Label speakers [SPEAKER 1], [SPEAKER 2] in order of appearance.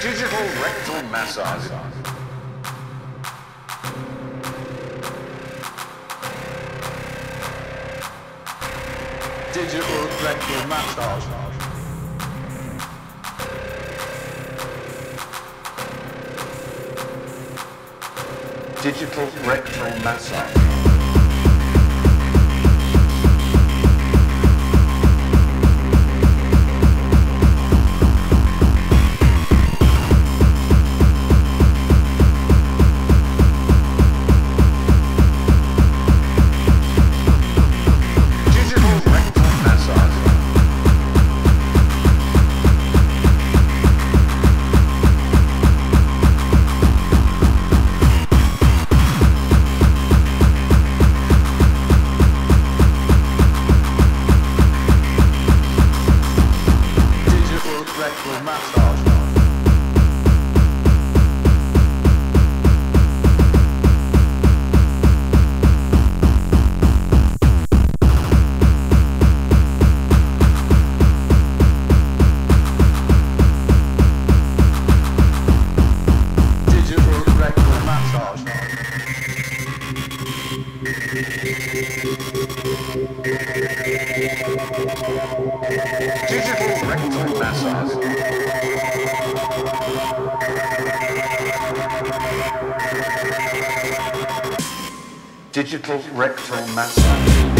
[SPEAKER 1] Digital rectal massage. Digital rectal massage. Digital rectal massage. Digital rectal massage. Digital rectal massage.